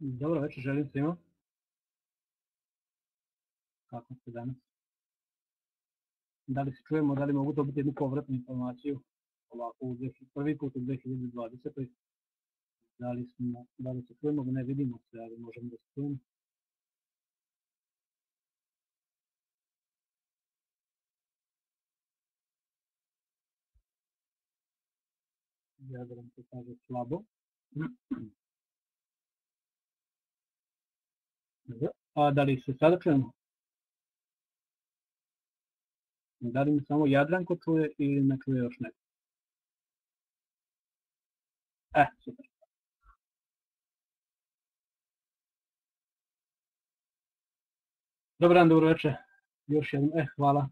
Dobro večer, želim svima. Kako ste danas? Da li se čujemo, da li mogu dobiti jednu povratnu informaciju ovako u prvi put u 2020. Da li, smo, da li se čujemo, ne vidimo se, ali možemo da se čujemo. Jadran se kaže slabo. A da li se sada čujemo? Da li mi samo Jadranko čuje ili ne čuje još neko? E, super. Dobar dan, dobro večer. Još jednom, e, hvala.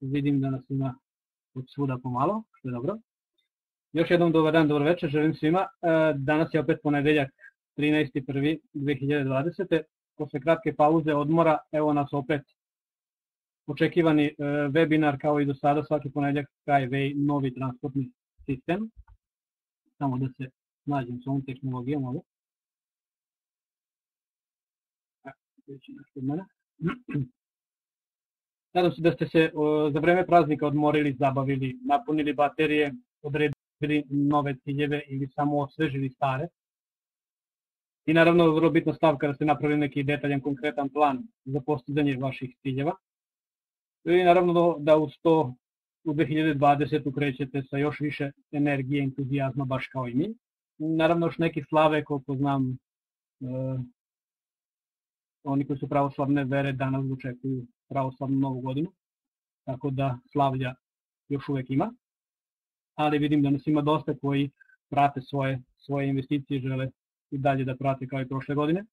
Vidim da nas ima od svuda pomalo, što je dobro. Još jednom dobar dan, dobro večer, želim svima. E, danas je opet ponedeljak 13.1.2020. Posle kratke pauze odmora, evo nas opet očekivani e, webinar kao i do sada svaki ponedjeljak Skyway novi transportni sistem. Samo da se nađem s ovom tehnologijom ovo. Nadam se da ste se za vreme praznika odmorili, zabavili, napunili baterije, odredili nove ciljeve ili samo osvežili stare. I naravno vrlo bitna stavka da ste napravili neki detaljan konkretan plan za postizanje vaših ciljeva. I naravno da uz to u 2020. krećete sa još više energije, entuzijazma, baš kao i mi. Naravno još neki slave, koliko znam, e, oni koji su pravoslavne vere danas očekuju pravoslavnu novu godinu, tako da slavlja još uvek ima. Ali vidim da nas ima dosta koji prate svoje, svoje investicije i žele i dalje da prate kao i prošle godine.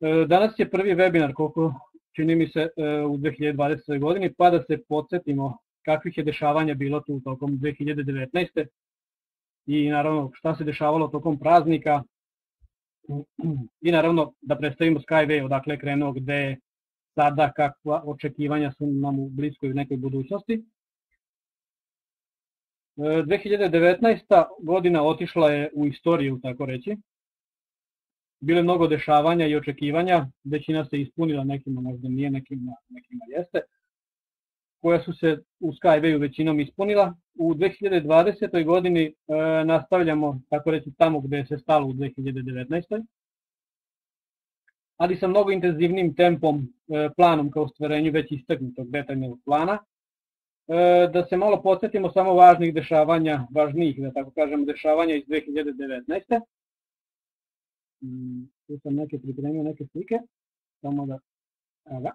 E, danas je prvi webinar, koliko čini mi se, e, u 2020. godini, pa da se podsjetimo kakvih je dešavanja bilo tu tokom 2019. I naravno šta se dešavalo tokom praznika i naravno da predstavimo Skyway odakle je krenuo, gde je sada, kakva očekivanja su nam u bliskoj nekoj budućnosti. 2019. E, godina otišla je u istoriju, tako reći. Bile mnogo dešavanja i očekivanja, većina se ispunila, nekima možda nije, nekima, nekima jeste, koja su se u Skywayu većinom ispunila. U 2020. godini e, nastavljamo, tako reći, tamo gde se stalo u 2019. Ali sa mnogo intenzivnim tempom, e, planom kao ostvarenju već istaknutog detaljnog plana, da se malo podsjetimo samo važnih dešavanja, važnijih, da tako kažemo, dešavanja iz 2019. Mm, tu sam neke pripremio, neke slike, samo da, evo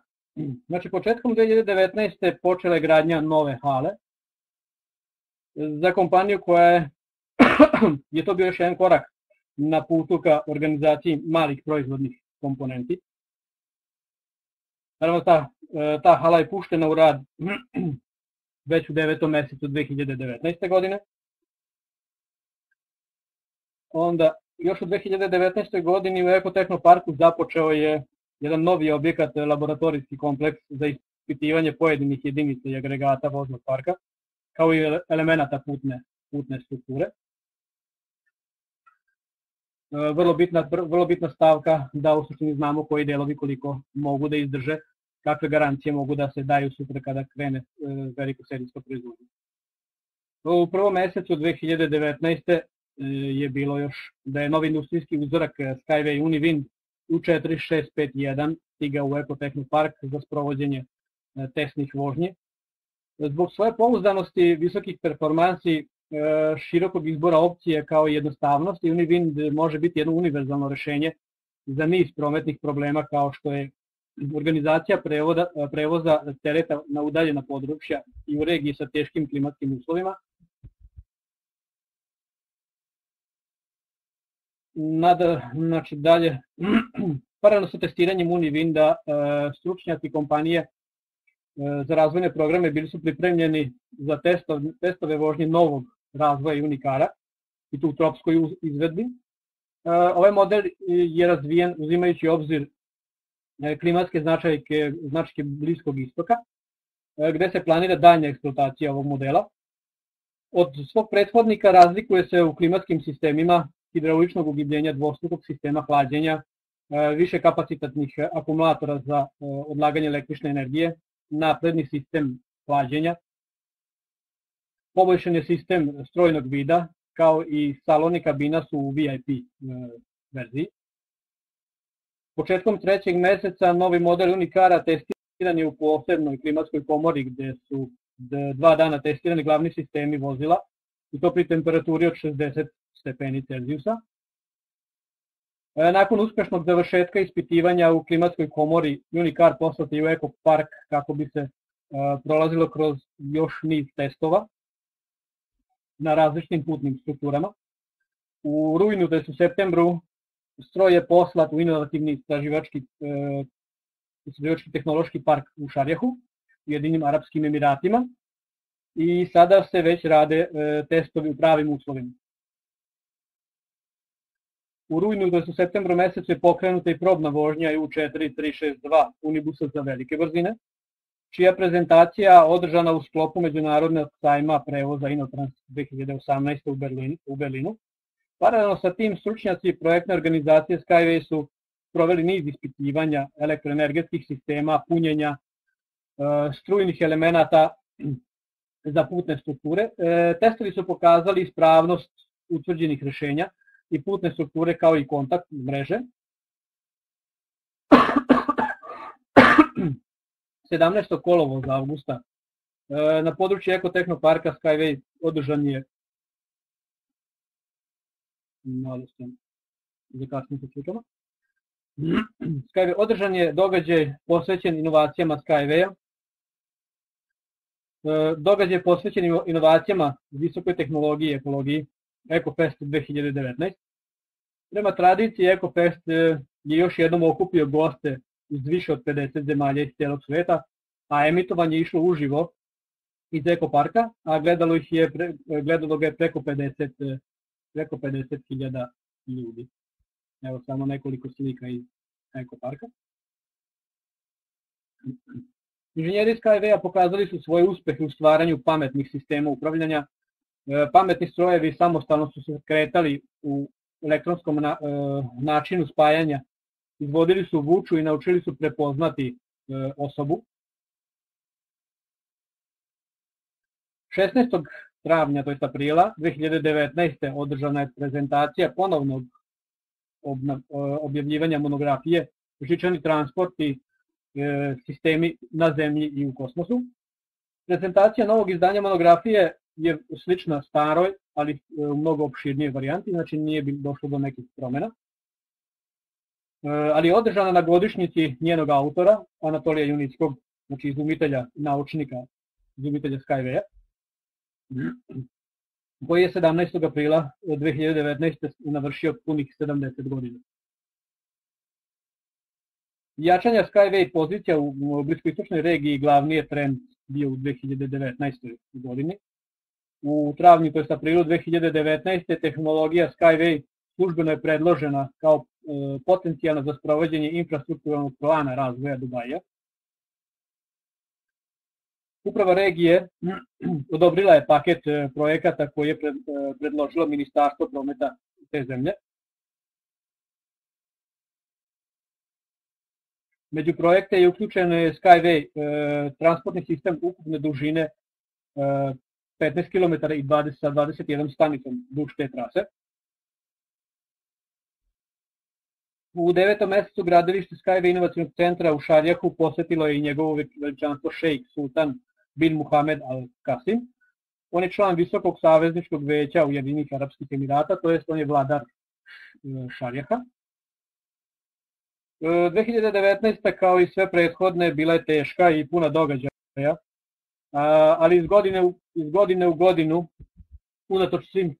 Znači, početkom 2019. počela je gradnja nove hale za kompaniju koja je, je to bio još jedan korak na putu ka organizaciji malih proizvodnih komponenti. Naravno, ta, e, ta hala je puštena u rad već u devetom mesecu 2019. godine. Onda, još u 2019. godini u Ekotehnoparku započeo je jedan novi objekat, laboratorijski kompleks za ispitivanje pojedinih jedinica i agregata voznog parka, kao i elemenata putne, putne strukture. E, vrlo bitna, vrlo bitna stavka da u suštini znamo koji delovi koliko mogu da izdrže kakve garancije mogu da se daju sutra kada krene e, veliko serijsko proizvodnje. U prvom mesecu 2019. E, je bilo još da je novi industrijski uzorak e, Skyway Univind U4651 stigao u Ecotechno Park za sprovođenje testnih vožnje. Zbog svoje pouzdanosti, visokih performansi, širokog izbora opcije kao i jednostavnosti, Univind može biti jedno univerzalno rešenje za niz prometnih problema kao što je organizacija prevoda, prevoza tereta na udaljena područja i u regiji sa teškim klimatskim uslovima. Nada, znači dalje, paralelno sa testiranjem Univinda, e, stručnjaci kompanije e, za razvojne programe bili su pripremljeni za testove, testove vožnje novog razvoja Unikara i tu u tropskoj izvedbi. E, ovaj model je razvijen uzimajući obzir klimatske značajke, značajke Bliskog istoka, e, gde se planira danja eksploatacija ovog modela. Od svog prethodnika razlikuje se u klimatskim sistemima hidrauličnog ugibljenja dvostrukog sistema hlađenja, više kapacitatnih akumulatora za odlaganje električne energije, napredni sistem hlađenja, poboljšan je sistem strojnog vida, kao i saloni kabina su u VIP verziji. Početkom trećeg meseca novi model Unikara testiran je u posebnoj klimatskoj komori gde su dva dana testirani glavni sistemi vozila i to pri temperaturi od 60 stepeni Celzijusa. E, nakon uspešnog završetka ispitivanja u klimatskoj komori Unicar poslati u Eco Park kako bi se e, prolazilo kroz još niz testova na različitim putnim strukturama. U rujnu, da u septembru, stroj je poslat u inovativni istraživački, e, istraživački tehnološki park u Šarjahu, u Jedinim Arapskim Emiratima i sada se već rade e, testovi u pravim uslovima. U rujnu, da u septembru mesecu je pokrenuta i probna vožnja U4362 Unibusa za velike brzine, čija prezentacija održana u sklopu Međunarodnog sajma prevoza Inotrans 2018. u Berlinu. U Berlinu. Paralelno sa tim stručnjaci projektne organizacije Skyway su proveli niz ispitivanja elektroenergetskih sistema, punjenja, e, strujnih elemenata za putne strukture. E, testovi su pokazali ispravnost utvrđenih rešenja i putne strukture kao i kontakt mreže. 17. kolovoza avgusta e, na području Ekotehnoparka Skyway održan je malo sam zakasnio sa čutama. Skyway, održan je događaj posvećen inovacijama Skywaya. E, događaj posvećen inovacijama visokoj tehnologiji i ekologiji EcoFest 2019. Prema tradiciji EcoFest e, je još jednom okupio goste iz više od 50 zemalja iz celog sveta, a emitovanje je išlo uživo iz Eko parka, a gledalo ih je gledalo ga je preko 50 preko 50.000 ljudi. Evo samo nekoliko slika iz Eko parka. Inženjeri Skyway-a pokazali su svoje uspehe u stvaranju pametnih sistema upravljanja. E, pametni strojevi samostalno su se kretali u elektronskom e, načinu spajanja izvodili su vuču i naučili su prepoznati e, osobu. 16. travnja, to je aprila 2019. održana je prezentacija ponovnog e, objavljivanja monografije Žičani transport i e, sistemi na zemlji i u kosmosu. Prezentacija novog izdanja monografije je slična staroj, ali u mnogo opširnije varijanti, znači nije došlo do nekih promena. E, ali je održana na godišnjici njenog autora, Anatolija Junickog, znači izumitelja, naučnika, izumitelja Skyway-a, koji je 17. aprila 2019. navršio punih 70 godina. Jačanja Skyway pozicija u bliskoistočnoj regiji glavni je trend bio u 2019. godini. U travnju, to je aprilu 2019. tehnologija Skyway službeno je predložena kao e, potencijalna za sprovođenje infrastrukturalnog plana razvoja Dubaja. Uprava regije odobrila je paket e, projekata koji je e, predložilo Ministarstvo prometa te zemlje. Među projekte je uključen Skyway, transportni sistem ukupne dužine 15 km i 20, sa 21 stanicom duž te trase. U devetom mesecu gradilište Skyway inovacijnog centra u Šarjahu posetilo je i njegovo veličanstvo šejk Sultan bin Muhammed al-Qasim. On je član Visokog savezničkog veća Ujedinih Arabskih Emirata, to jest on je vladar e, Šarjaha. 2019. E, kao i sve prethodne bila je teška i puna događaja, ali iz godine, u, iz godine u godinu, unatoč svim e,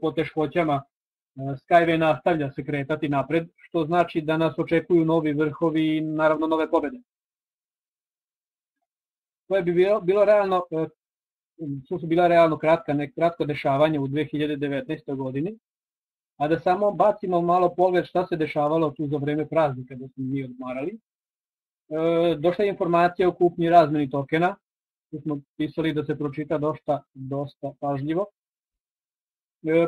poteškoćama, Skyway nastavlja se kretati napred, što znači da nas očekuju novi vrhovi i naravno nove pobede. To je bi bilo, bilo realno, e, to su bila realno kratka, nek kratko dešavanje u 2019. godini, a da samo bacimo malo pogled šta se dešavalo tu za vreme praznika da smo mi odmarali. E, došla je informacija o kupnji razmeni tokena, tu smo pisali da se pročita dosta, dosta pažljivo.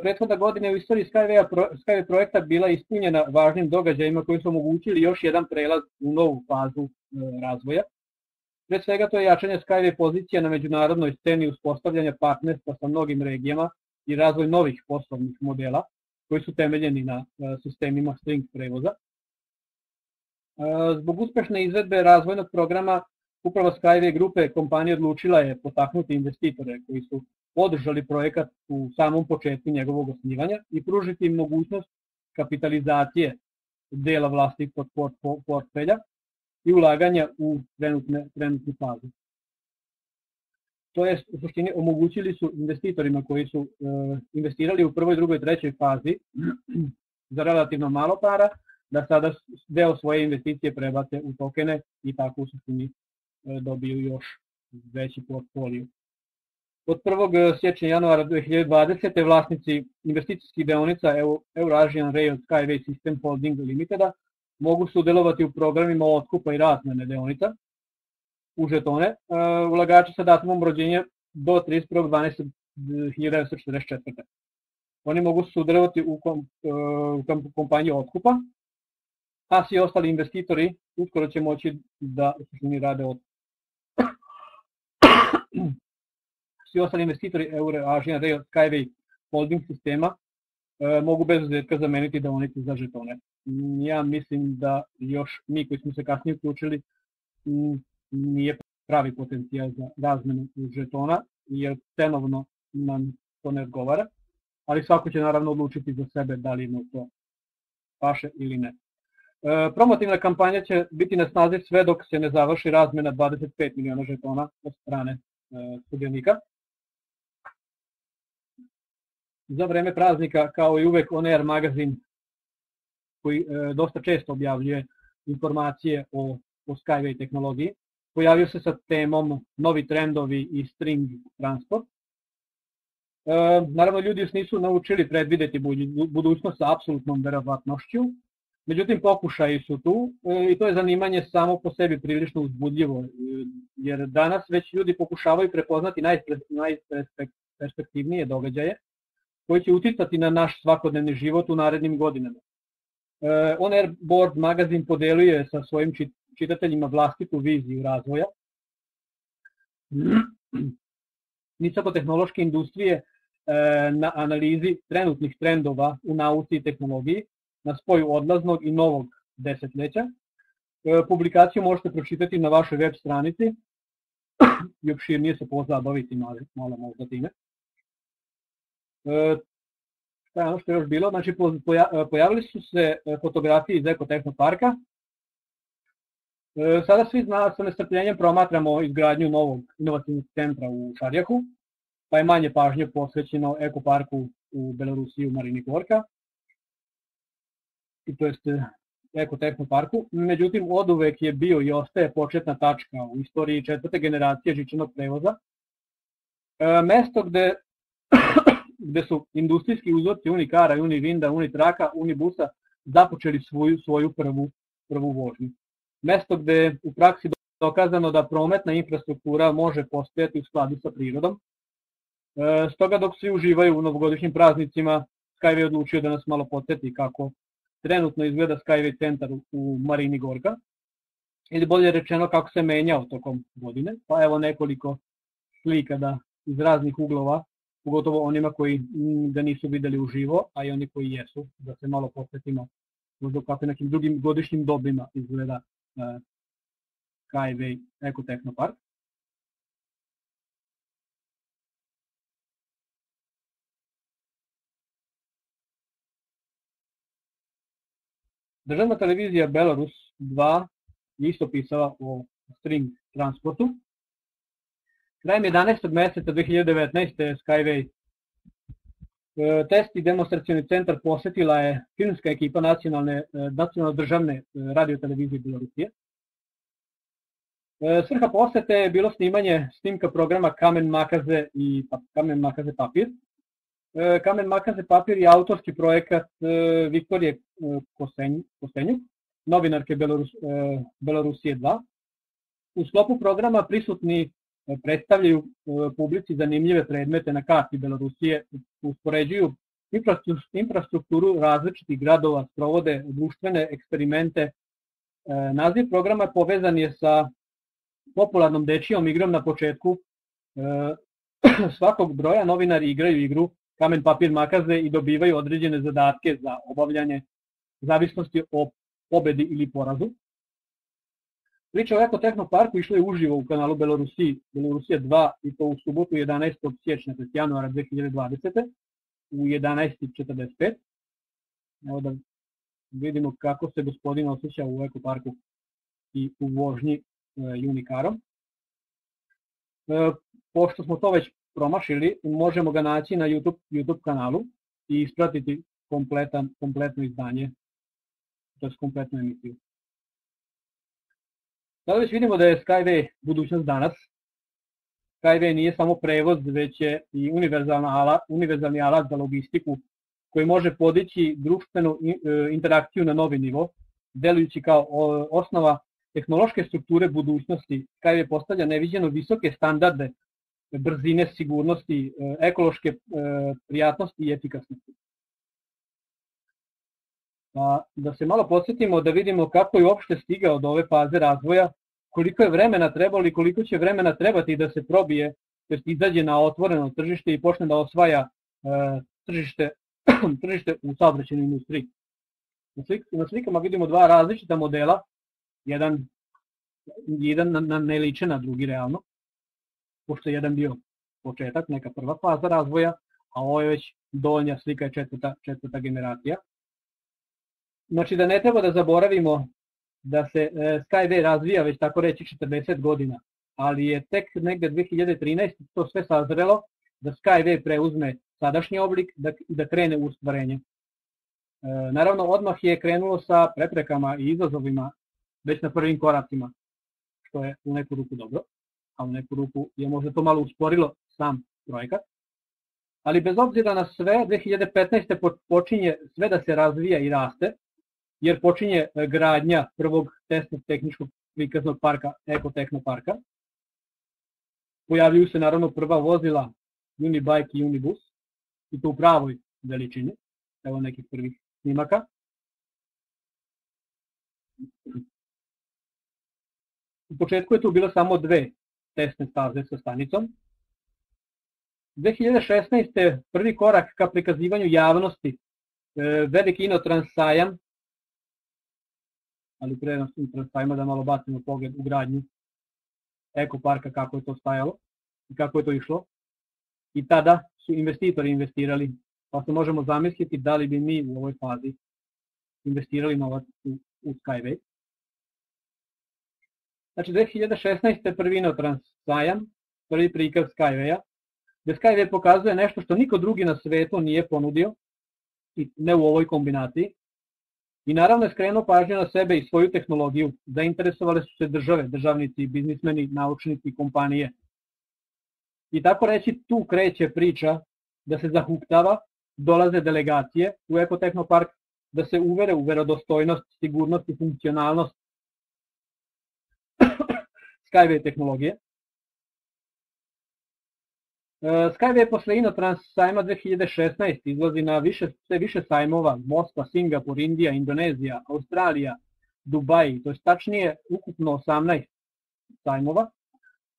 Prethodna godina u istoriji Skyway, Skyway projekta bila ispunjena važnim događajima koji su omogućili još jedan prelaz u novu fazu razvoja. Pre svega to je jačanje Skyway pozicija na međunarodnoj sceni uspostavljanja partnerstva sa mnogim regijama i razvoj novih poslovnih modela koji su temeljeni na sistemima string prevoza. Zbog uspešne izvedbe razvojnog programa upravo Skyway grupe kompanija odlučila je potaknuti investitore koji su podržali projekat u samom početku njegovog osnivanja i pružiti im mogućnost kapitalizacije dela vlastitog portfelja i ulaganja u trenutne, trenutne faze. To je u suštini omogućili su investitorima koji su e, investirali u prvoj, drugoj, trećoj fazi za relativno malo para da sada deo svoje investicije prebace u tokene i tako u suštini e, dobiju još veći portfolio. Od 1. sjećanja januara 2020. vlasnici investicijskih deonica Eurasian Rail Skyway System Holding Limiteda mogu sudelovati u programima otkupa i razmene deonica u žetone. E, ulagači sa datumom rođenja do 31.12.1944. Oni mogu sudelovati u, kom, e, u kompaniji otkupa, a svi ostali investitori uskoro će moći da u rade od svi ostali investitori Euro Asian Rail Skyway holding sistema e, mogu bez uzetka zameniti deonice za žetone. Ja mislim da još mi koji smo se kasnije uključili nije pravi potencijal za razmenu žetona, jer cenovno nam to ne odgovara, ali svako će naravno odlučiti za sebe da li mu to paše ili ne. E, promotivna kampanja će biti na snazi sve dok se ne završi razmena 25 miliona žetona od strane e, sudionika. Za vreme praznika, kao i uvek, On Air magazin koji e, dosta često objavljuje informacije o, o Skyway tehnologiji, pojavio se sa temom novi trendovi i string transport. E, naravno, ljudi još nisu naučili predvideti budućnost sa apsolutnom verovatnošću, Međutim, pokušaji su tu e, i to je zanimanje samo po sebi prilično uzbudljivo, e, jer danas već ljudi pokušavaju prepoznati najperspektivnije događaje koji će uticati na naš svakodnevni život u narednim godinama. E, On Air Board magazin podeluje sa svojim čitateljima vlastitu viziju razvoja. Visokotehnološke industrije na analizi trenutnih trendova u nauci i tehnologiji na spoju odlaznog i novog desetleća. E, publikaciju možete pročitati na vašoj web stranici i opširnije se pozabaviti malo, malo možda time. E, šta je što je još bilo? Znači, pojavili su se fotografije iz Ekotehno parka. E, sada svi zna, sa nestrpljenjem promatramo izgradnju novog inovacijnog centra u Šarjahu, pa je manje pažnje posvećeno Ekoparku u Belorusiji u Marini Gorka to jest Eko Tehnoparku, međutim od uvek je bio i ostaje početna tačka u istoriji četvrte generacije žičanog prevoza. E, mesto gde, gde su industrijski uzorci Unikara, Univinda, Unitraka, Unibusa započeli svoju, svoju prvu, prvu vožnju. Mesto gde u praksi dokazano da prometna infrastruktura može postojati u skladu sa prirodom. E, stoga dok svi uživaju u novogodišnjim praznicima, Skyway odlučio da nas malo podsjeti kako trenutno izgleda Skyway centar u Marini Gorka, ili bolje rečeno kako se menjao tokom godine, pa evo nekoliko slika da iz raznih uglova, pogotovo onima koji ga nisu videli uživo, a i oni koji jesu, da se malo posvetimo možda kako nekim drugim godišnjim dobima izgleda uh, Skyway Eko Technopark. Državna televizija Belarus 2 je isto pisala o string transportu. Krajem 11. meseca 2019. Skyway e, test i demonstracioni centar posetila je filmska ekipa nacionalne, e, nacionalne državne e, radiotelevizije Belorusije. Svrha posete je bilo snimanje snimka programa Kamen Makaze i Kamen Makaze papir, Kamen Makaze papir je autorski projekat Viktorije Kosenju, novinarke Belorus, Belorusije 2. U sklopu programa prisutni predstavljaju publici zanimljive predmete na karti Belorusije, uspoređuju infrastrukturu različitih gradova sprovode društvene eksperimente. E, naziv programa povezan je sa popularnom dečijom igrom na početku e, svakog broja novinari igraju igru kamen, papir, makaze i dobivaju određene zadatke za obavljanje zavisnosti o pobedi ili porazu. Priča o Eko parku išla je uživo u kanalu Belorusiji, Belorusija 2 i to u subotu 11. siječnja, to januara 2020. u 11.45. Evo da vidimo kako se gospodin osjeća u Eko parku i u vožnji e, Unikarom. E, pošto smo to već promašili, možemo ga naći na YouTube, YouTube kanalu i ispratiti kompletan, kompletno izdanje, to je kompletnu emisiju. Sada već vidimo da je Skyway budućnost danas. Skyway nije samo prevoz, već je i alat, univerzalni alat za logistiku koji može podići društvenu e, interakciju na novi nivo, delujući kao osnova tehnološke strukture budućnosti. Skyway postavlja neviđeno visoke standarde brzine, sigurnosti, e, ekološke e, prijatnosti i efikasnosti. Da se malo podsjetimo da vidimo kako je uopšte stigao do ove faze razvoja, koliko je vremena trebalo i koliko će vremena trebati da se probije, to izađe na otvoreno tržište i počne da osvaja e, tržište, tržište u saobraćenoj industriji. Na, slik, na slikama vidimo dva različita modela, jedan, jedan na, na, ne liče na drugi realno, pošto je jedan bio početak, neka prva faza razvoja, a ovo je već donja slika je četvrta, četvrta generacija. Znači da ne treba da zaboravimo da se e, Skyway razvija već tako reći 40 godina, ali je tek negde 2013 to sve sazrelo da Skyway preuzme sadašnji oblik da, da krene u stvarenje. E, naravno, odmah je krenulo sa preprekama i izazovima već na prvim koracima, što je u neku ruku dobro a u neku ruku je možda to malo usporilo sam projekat. Ali bez obzira na sve, 2015. počinje sve da se razvija i raste, jer počinje e, gradnja prvog testnog tehničkog prikaznog parka, ekotehnoparka. Pojavljuju se naravno prva vozila Unibike i Unibus, i to u pravoj veličini, evo nekih prvih snimaka. U početku je tu bilo samo dve testne staze sa stanicom. 2016. prvi korak ka prikazivanju javnosti, e, veliki inotrans sajam, ali pre nas sajma da malo bacimo pogled u gradnju ekoparka kako je to stajalo i kako je to išlo. I tada su investitori investirali, pa se možemo zamisliti da li bi mi u ovoj fazi investirali novac u, u Skyway. Znači 2016. prvi inotrans sajam, prvi prikaz Skyway-a, gde Skyway pokazuje nešto što niko drugi na svetu nije ponudio, i ne u ovoj kombinaciji, i naravno je skrenuo pažnju na sebe i svoju tehnologiju. Zainteresovale su se države, državnici, biznismeni, naučnici, kompanije. I tako reći, tu kreće priča da se zahuktava, dolaze delegacije u Ekotehnopark, da se uvere u verodostojnost, sigurnost i funkcionalnost Skyway tehnologije. E, Skyway posle Inotrans sajma 2016 izlazi na više, sve više sajmova, Moskva, Singapur, Indija, Indonezija, Australija, Dubaj, to je tačnije ukupno 18 sajmova,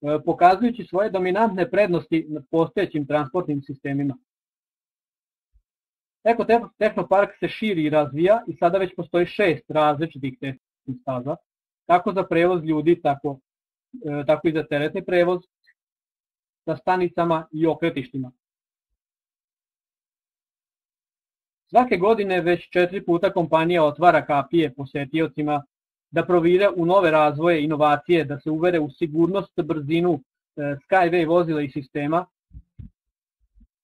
e, pokazujući svoje dominantne prednosti nad postojećim transportnim sistemima. Eko Tehnopark se širi i razvija i sada već postoji šest različitih tehničkih staza, kako za prevoz ljudi, tako E, tako i za teretni prevoz sa stanicama i okretištima. Svake godine već četiri puta kompanija otvara kapije posetiocima da provire u nove razvoje, inovacije, da se uvere u sigurnost, brzinu e, Skyway vozila i sistema,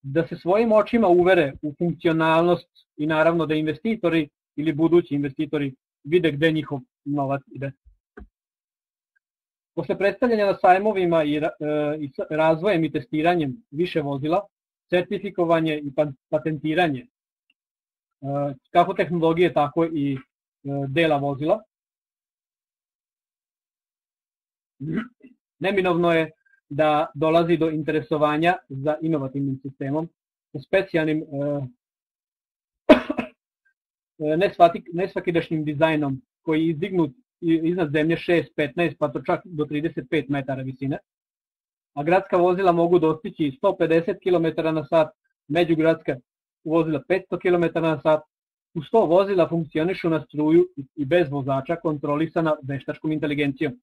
da se svojim očima uvere u funkcionalnost i naravno da investitori ili budući investitori vide gde njihov novac ide. Posle predstavljanja na sajmovima i, e, i razvojem i testiranjem više vozila, certifikovanje i patentiranje e, kako tehnologije, tako i e, dela vozila. Neminovno je da dolazi do interesovanja za inovativnim sistemom, specijalnim nesvakidašnjim dizajnom koji je izdignut iznad zemlje 6, 15 pa to čak do 35 metara visine, a gradska vozila mogu dostići 150 km na sat, međugradska vozila 500 km na sat, u 100 vozila funkcionišu na struju i bez vozača kontrolisana veštačkom inteligencijom.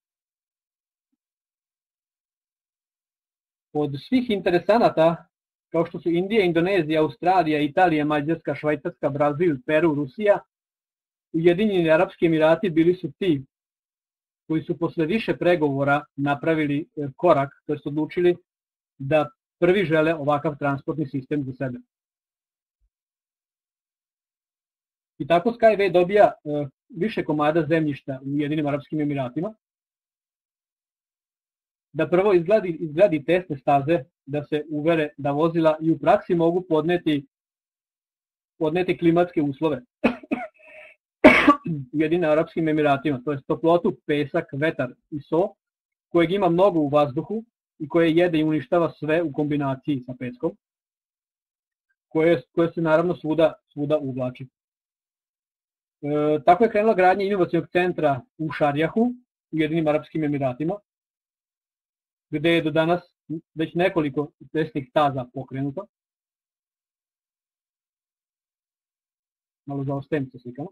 Od svih interesanata, kao što su Indija, Indonezija, Australija, Italija, Mađarska, Švajcarska, Brazil, Peru, Rusija, Ujedinjeni Arapski Emirati bili su ti koji su posle više pregovora napravili e, korak, to je odlučili da prvi žele ovakav transportni sistem za sebe. I tako Skyway dobija e, više komada zemljišta u Jedinim Arapskim Emiratima, da prvo izgradi, izgradi testne staze, da se uvere da vozila i u praksi mogu podneti, podneti klimatske uslove. U Jedinim Arapskim Emiratima, to je toplotu, pesak, vetar i so, kojeg ima mnogo u vazduhu i koje jede i uništava sve u kombinaciji sa peskom, koje, koje se naravno svuda, svuda uvlači. E, tako je krenula gradnja inovacijog centra u Šarjahu, u Jedinim Arapskim Emiratima, gde je do danas već nekoliko testnih staza pokrenuto. Malo zaostajem sa slikama.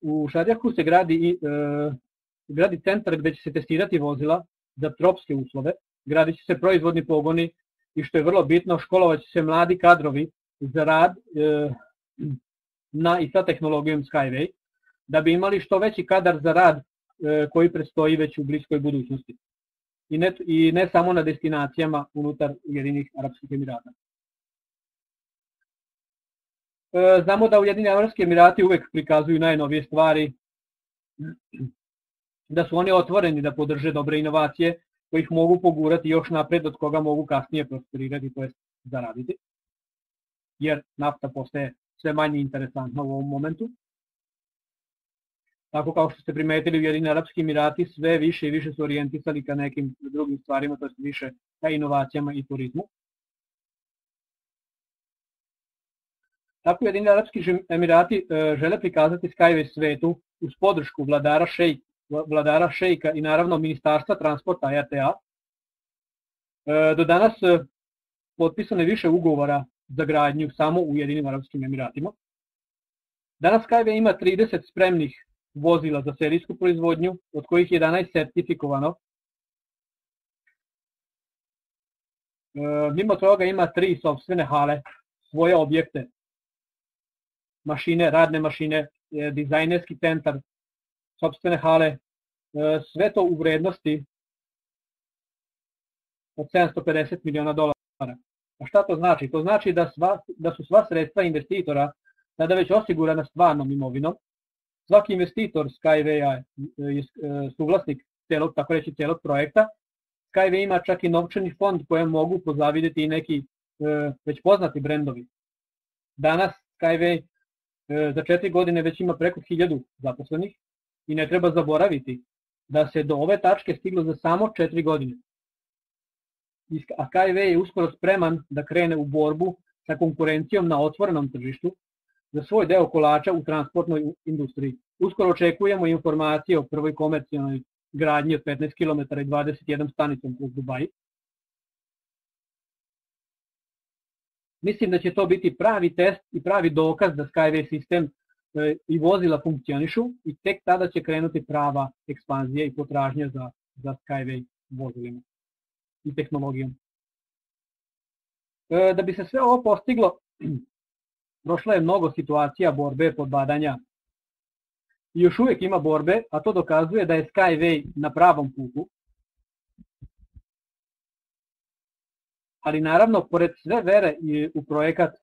U Šarjahu se gradi, i, e, gradi centar gde će se testirati vozila za tropske uslove, gradit će se proizvodni pogoni i što je vrlo bitno, školovat će se mladi kadrovi za rad e, na i sa tehnologijom Skyway, da bi imali što veći kadar za rad e, koji prestoji već u bliskoj budućnosti. I ne, I ne samo na destinacijama unutar Ujedinih Arabskih Emirata. E, znamo da Ujedini Arabski Emirati uvek prikazuju najnovije stvari, da su oni otvoreni da podrže dobre inovacije, koji ih mogu pogurati još napred, od koga mogu kasnije prosperirati, to jest zaraditi. Jer nafta postaje sve manje interesantna u ovom momentu. Tako kao što ste primetili, Ujedini Arabski Emirati sve više i više su orijentisali ka nekim drugim stvarima, to je više ka inovacijama i turizmu. Tako Ujedini Arabski Emirati e, žele prikazati Skyway svetu uz podršku vladara šejk, vladara šejka i naravno Ministarstva transporta RTA. E, do danas e, potpisane više ugovora za gradnju samo u Jedinim Arabskim Emiratima. Danas Skyway ima 30 spremnih vozila za serijsku proizvodnju, od kojih je 11 sertifikovano. Mimo toga ima tri sobstvene hale, svoje objekte, mašine, radne mašine, e, dizajnerski centar, sobstvene hale, e, sve to u vrednosti od 750 miliona dolara. A šta to znači? To znači da, sva, da su sva sredstva investitora sada već osigurana stvarnom imovinom, svaki investitor Skyway je e, suvlasnik celog, tako reći, celog projekta. Skyway ima čak i novčani fond kojem mogu pozavideti i neki već poznati brendovi. Danas Skyway za četiri godine već ima preko hiljadu zaposlenih i ne treba zaboraviti da se do ove tačke stiglo za samo četiri godine. A Skyway je uskoro spreman da krene u borbu sa konkurencijom na otvorenom tržištu za svoj deo kolača u transportnoj industriji. Uskoro očekujemo informacije o prvoj komercijalnoj gradnji od 15 km i 21 stanicom kroz Dubai. Mislim da će to biti pravi test i pravi dokaz da Skyway sistem e, i vozila funkcionišu i tek tada će krenuti prava ekspanzija i potražnja za, za Skyway vozilima i tehnologijom. E, da bi se sve ovo postiglo, prošlo je mnogo situacija borbe, podbadanja i još uvijek ima borbe, a to dokazuje da je Skyway na pravom putu. Ali naravno, pored sve vere u projekat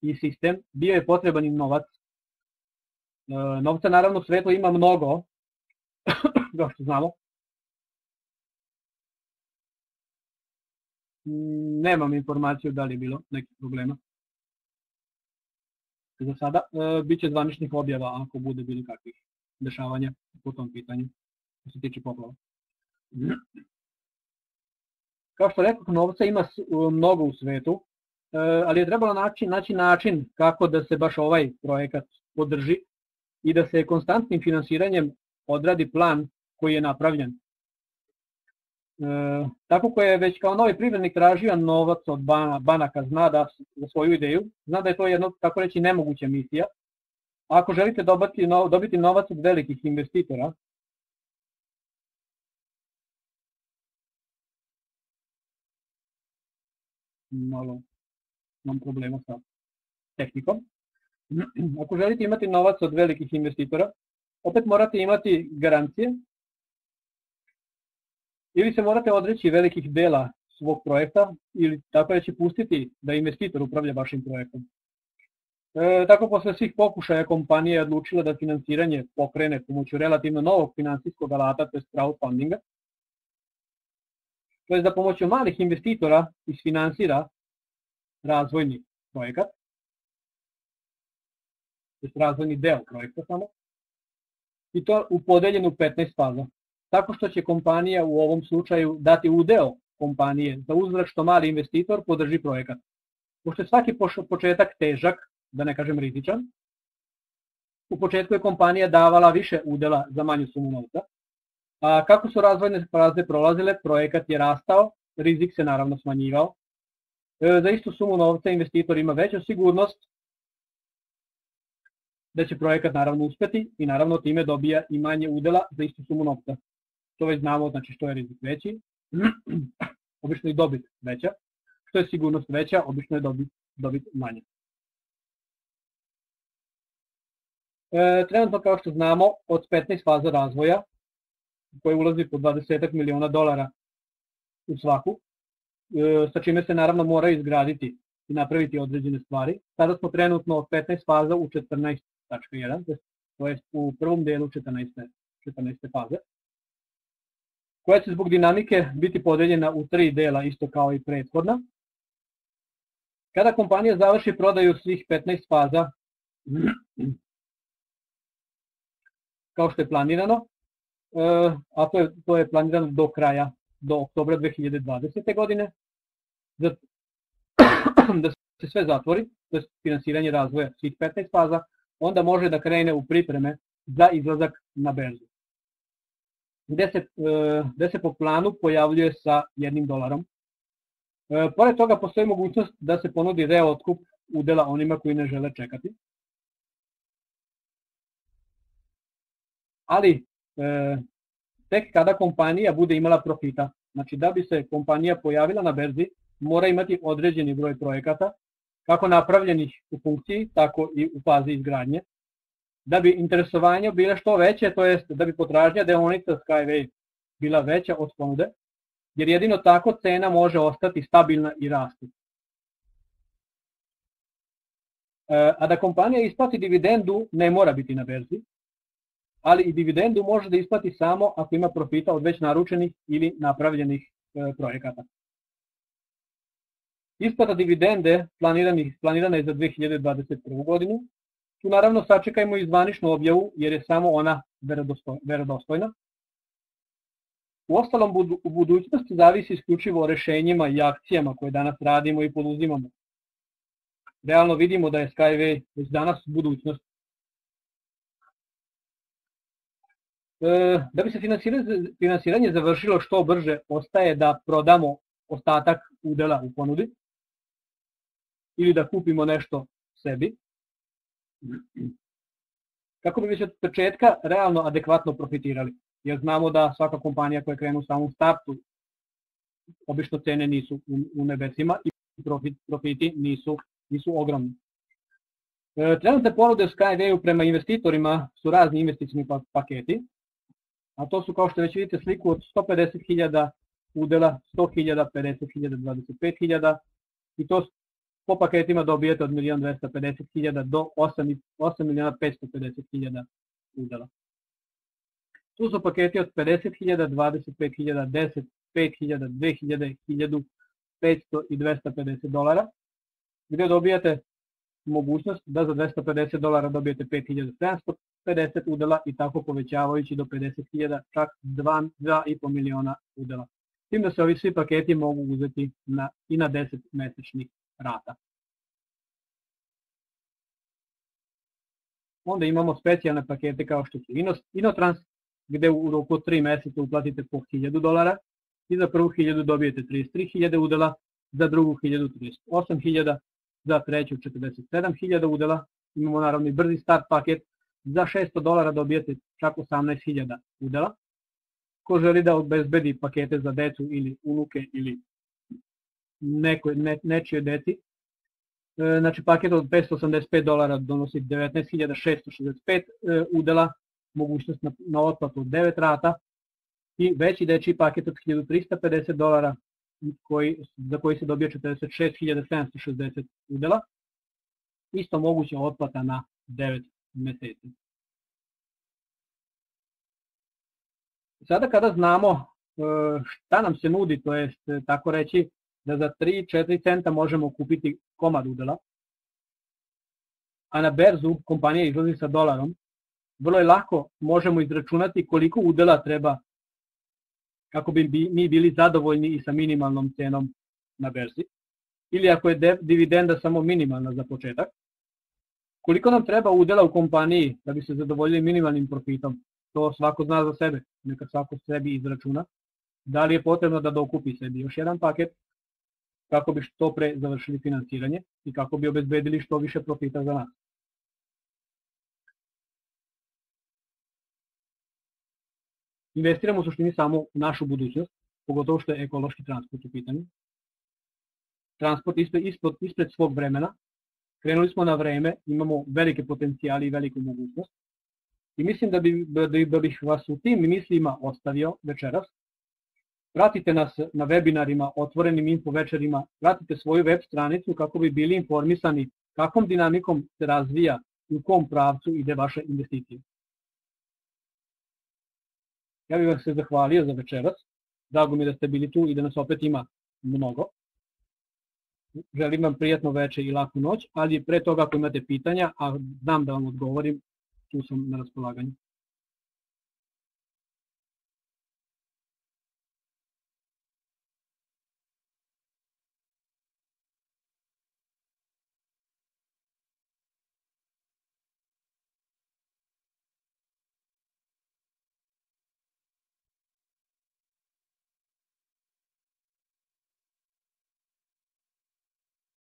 i sistem, bio je potreban i novac. E, novca naravno u svetu ima mnogo, kao što znamo. Nemam informaciju da li je bilo nekih problema za sada. E, biće zvaničnih objava ako bude bilo kakvih dešavanja po tom pitanju, što se tiče poplava. Kao što rekao, novca ima mnogo u svetu, e, ali je trebalo naći, naći način kako da se baš ovaj projekat podrži i da se konstantnim finansiranjem odradi plan koji je napravljen. E, tako ko je već kao novi privrednik tražio novac od banaka, zna da za svoju ideju, zna da je to jedno, tako reći, nemoguća misija. Ako želite dobiti, dobiti novac od velikih investitora, malo imam problema sa tehnikom. Ako želite imati novac od velikih investitora, opet morate imati garancije ili se morate odreći velikih dela svog projekta ili tako da će pustiti da investitor upravlja vašim projektom. E, tako posle svih pokušaja kompanija je odlučila da finansiranje pokrene pomoću relativno novog finansijskog alata, to je crowdfundinga, to je da pomoću malih investitora isfinansira razvojni projekat, to je razvojni deo projekta samo, i to u podeljenu 15 faza. Tako što će kompanija u ovom slučaju dati udeo kompanije za uzvrat što mali investitor podrži projekat. Pošto je svaki početak težak, da ne kažem rizičan, u početku je kompanija davala više udela za manju sumu novca, A kako su razvojne faze prolazile, projekat je rastao, rizik se naravno smanjivao. E, za istu sumu novca investitor ima veću sigurnost da će projekat naravno uspeti i naravno time dobija i manje udela za istu sumu novca. To već znamo, znači što je rizik veći, obično i dobit veća, što je sigurnost veća, obično je dobit, dobit manja. E, trenutno, kao što znamo, od 15 faza razvoja koje ulazi po 20 miliona dolara u svaku, e, sa čime se naravno mora izgraditi i napraviti određene stvari. Sada smo trenutno od 15 faza u 14.1, to je u prvom delu 14. 14. faze, koja će zbog dinamike biti podeljena u tri dela, isto kao i prethodna. Kada kompanija završi prodaju svih 15 faza, kao što je planirano, a to je, to je planirano do kraja, do oktobra 2020. godine, da, da se sve zatvori, to je finansiranje razvoja svih 15 faza, onda može da krene u pripreme za izlazak na berzu. Gde se, gde se po planu pojavljuje sa jednim dolarom. Pored toga postoji mogućnost da se ponudi reotkup udela onima koji ne žele čekati. Ali e, tek kada kompanija bude imala profita. Znači da bi se kompanija pojavila na berzi, mora imati određeni broj projekata, kako napravljenih u funkciji, tako i u fazi izgradnje. Da bi interesovanje bilo što veće, to jest da bi potražnja deonica Skyway bila veća od ponude, jer jedino tako cena može ostati stabilna i rasti. E, a da kompanija isplati dividendu ne mora biti na berzi, ali i dividendu može da isplati samo ako ima profita od već naručenih ili napravljenih e, projekata. Isplata dividende planirana je za 2021. godinu. Tu naravno sačekajmo i zvaničnu objavu jer je samo ona verodostojna. U ostalom u budućnosti zavisi isključivo o rešenjima i akcijama koje danas radimo i poduzimamo. Realno vidimo da je Skyway već danas budućnost da bi se finansiranje završilo što brže, ostaje da prodamo ostatak udela u ponudi ili da kupimo nešto sebi. Kako bi već od početka realno adekvatno profitirali. Jer znamo da svaka kompanija koja krenu u samom startu, obično cene nisu u nebesima i profit, profiti nisu, nisu ogromni. E, trenutne ponude Skywayu prema investitorima su razni investicijni pa, paketi, a to su kao što već vidite sliku od 150.000 udela, 100.000, 50.000, 25.000 i to po paketima dobijete od 1.250.000 do 8.550.000 udela. Tu su paketi od 50.000, 25.000, 10, 5.000, 2.000, 1.000, 500 i 250 dolara, gde dobijate mogućnost da za 250 dolara dobijete 5750 udela i tako povećavajući do 50.000 čak 2,5 miliona udela. tim da se ovi svi paketi mogu uzeti na, i na 10 mesečnih rata. Onda imamo specijalne pakete kao što su Inotrans, gde u roku od 3 meseca uplatite po 1000 dolara i za prvu 1000 dobijete 33.000 udela, za drugu 1000 38.000, za treću 47.000 udela. Imamo naravno i brzi start paket, za 600 dolara dobijete čak 18.000 udela. Ko želi da obezbedi pakete za decu ili unuke ili neko, ne, nečije e, znači paket od 585 dolara donosi 19.665 e, udela, mogućnost na, na otplatu od 9 rata i veći dečiji paket od 1350 dolara koji, za koji se dobije 46.760 udela, isto moguća otplata na 9 meseci. Sada kada znamo e, šta nam se nudi, to jest tako reći da za 3-4 centa možemo kupiti komad udela, a na berzu kompanija izlazi sa dolarom, vrlo je lako možemo izračunati koliko udela treba kako bi mi bili zadovoljni i sa minimalnom cenom na berzi. Ili ako je dividenda samo minimalna za početak, koliko nam treba udela u kompaniji da bi se zadovoljili minimalnim profitom, to svako zna za sebe, neka svako sebi izračuna. Da li je potrebno da dokupi sebi još jedan paket kako bi što pre završili finansiranje i kako bi obezbedili što više profita za nas. investiramo u suštini samo u našu budućnost, pogotovo što je ekološki transport u pitanju. Transport ispred, ispred, ispred svog vremena, krenuli smo na vreme, imamo velike potencijali i veliku mogućnost. I mislim da, bi, da, da bih vas u tim mislima ostavio večeras. Pratite nas na webinarima, otvorenim info večerima, pratite svoju web stranicu kako bi bili informisani kakvom dinamikom se razvija i u kom pravcu ide vaša investicija. Ja bih vam se zahvalio za večeras. Drago mi da ste bili tu i da nas opet ima mnogo. Želim vam prijatno veče i laku noć, ali pre toga ako imate pitanja, a znam da vam odgovorim, tu sam na raspolaganju.